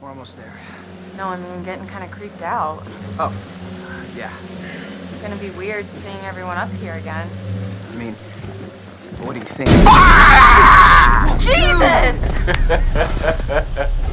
We're almost there. No, I mean, I'm getting kind of creeped out. Oh, yeah. It's gonna be weird seeing everyone up here again. I mean, what do you think? Jesus!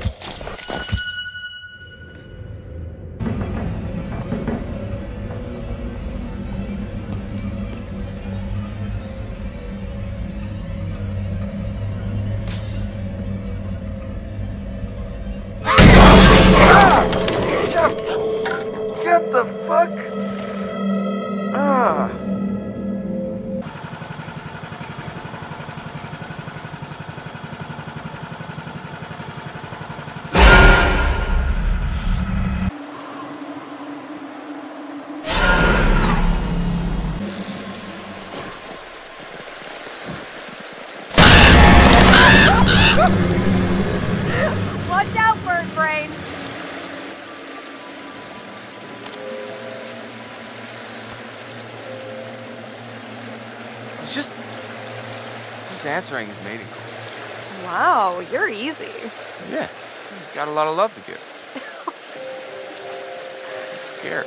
just answering his mating call. Wow, you're easy. Yeah. Got a lot of love to give. I'm scared.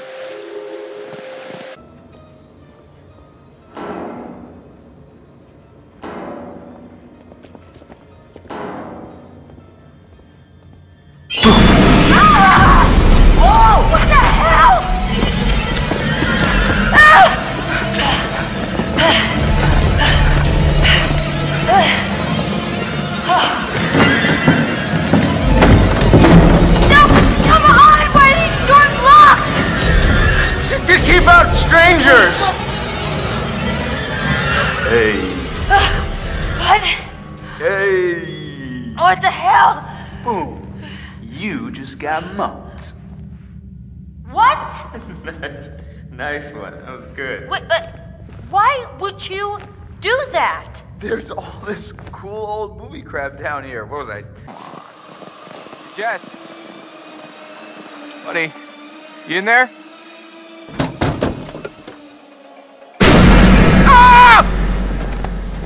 Would you do that? There's all this cool old movie crap down here. What was I? Jess. Buddy. You in there? Ah!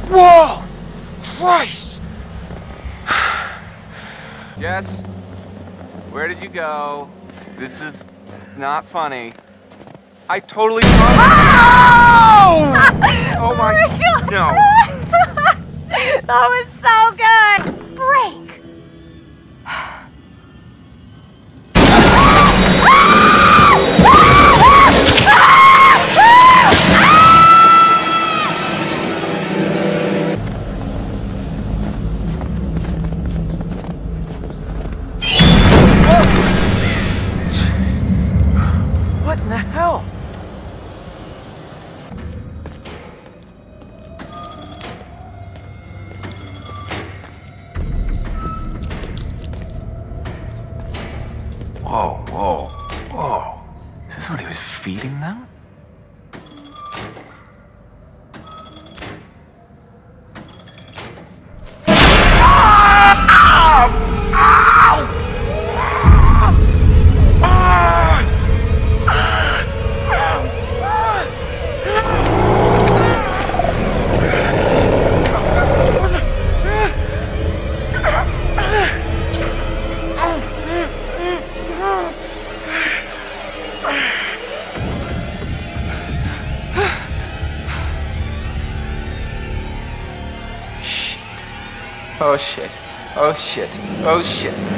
Whoa! Christ! Jess, where did you go? This is not funny. I totally promise. Oh! Oh, oh my god! no. that was so good.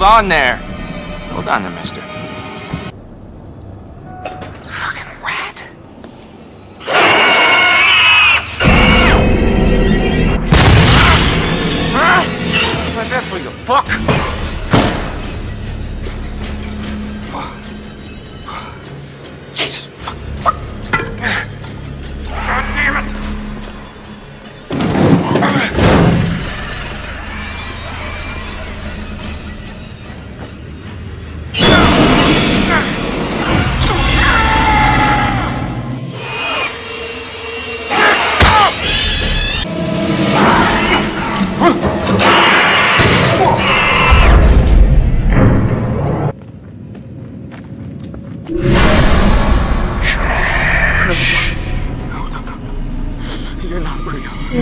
Hold on there. Hold on there, mister.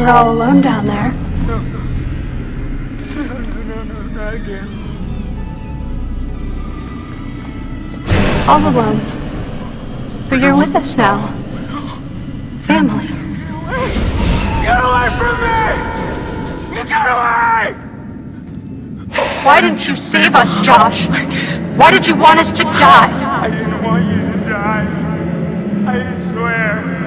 all alone down there. No, no, no, no, not again. All alone. But you're with us now. Family. Get away! Get away from me! You get away! Why didn't you save us, Josh? Why did you want us to die? I didn't want you to die. I swear.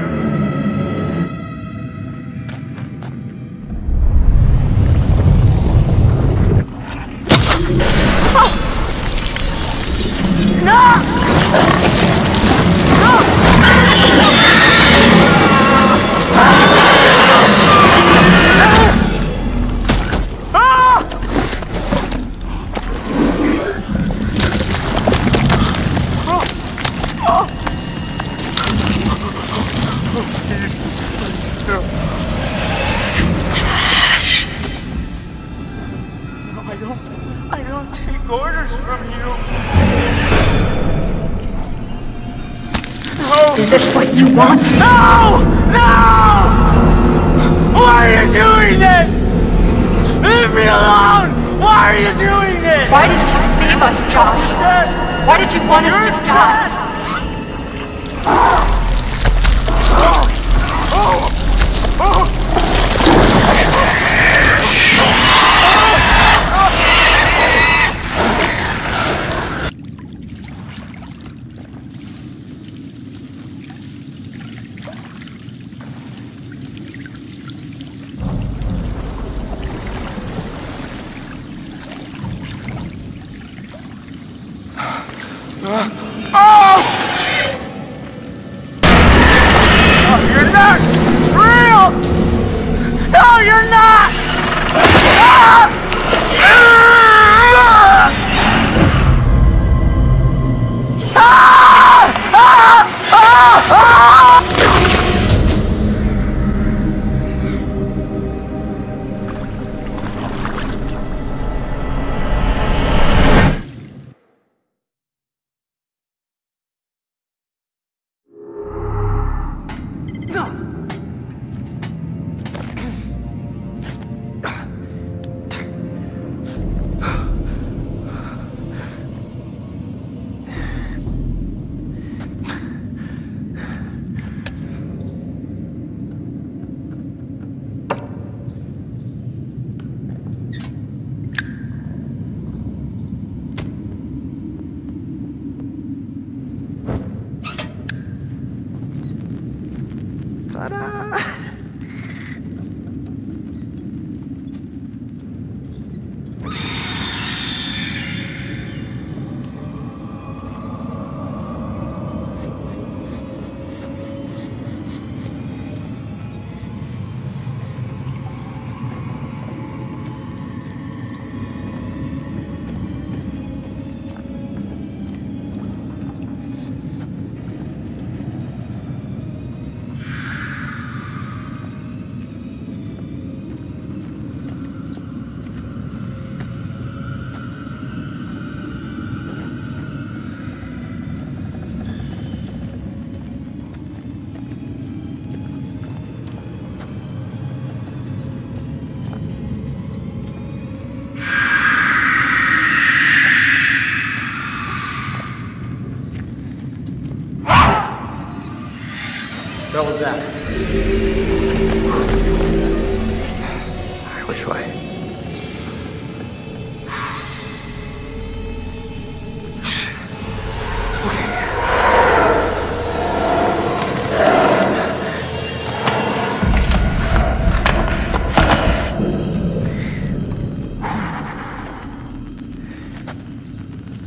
Tadaa!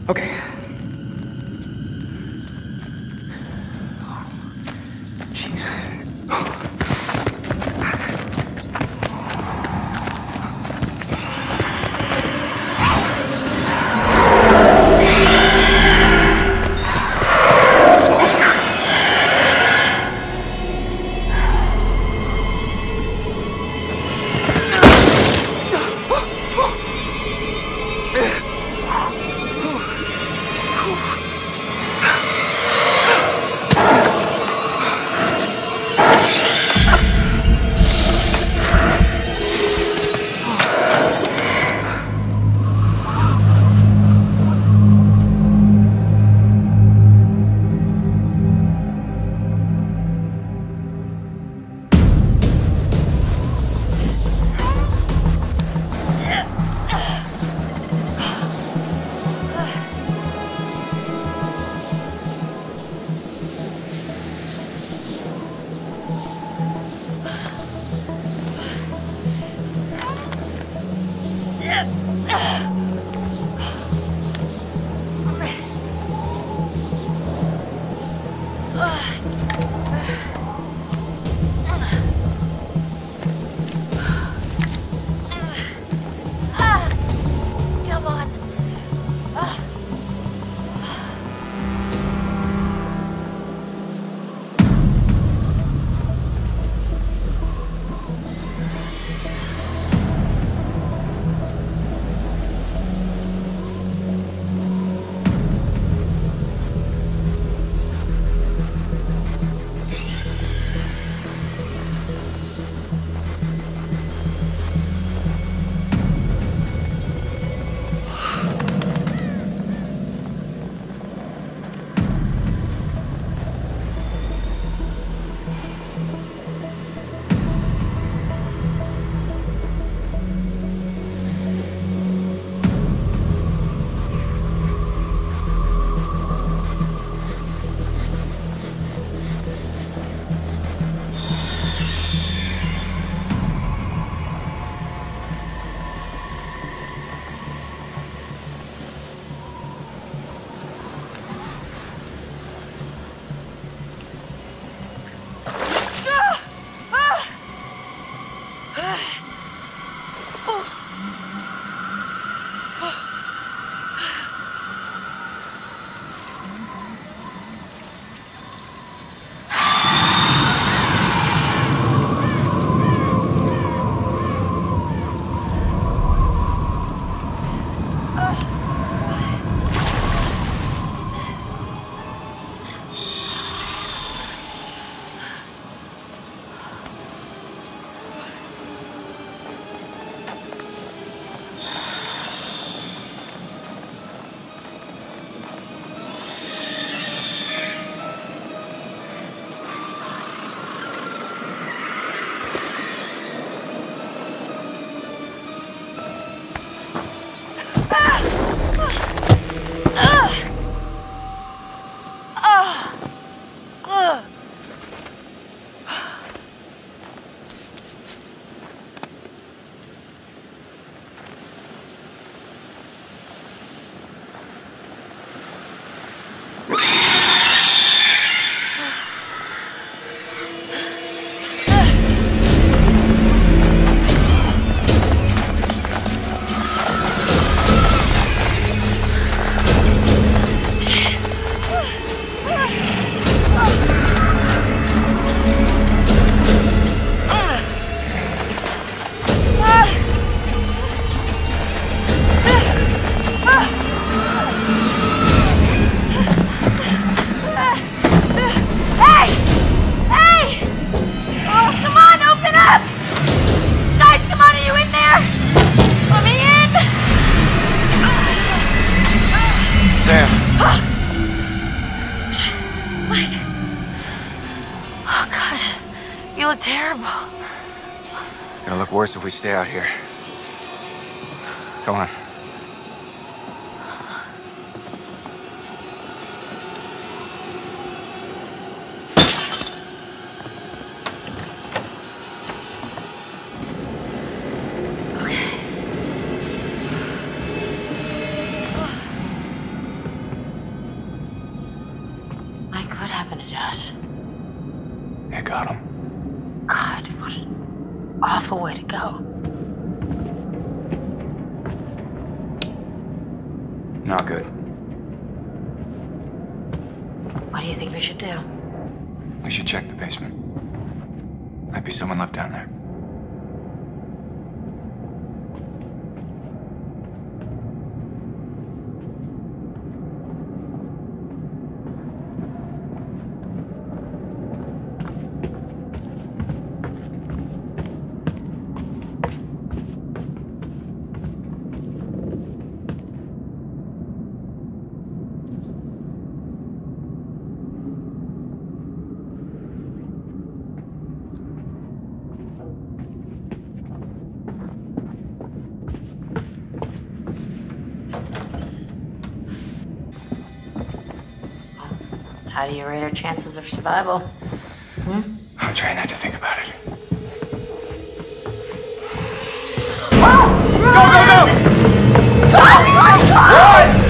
Okay. We stay out here. Come on. Mike, what happened to Josh? Awful way to go. Not good. What do you think we should do? We should check the basement. Might be someone left down there. How do you rate our chances of survival? Hmm? I'm trying not to think about it. Ah! Don't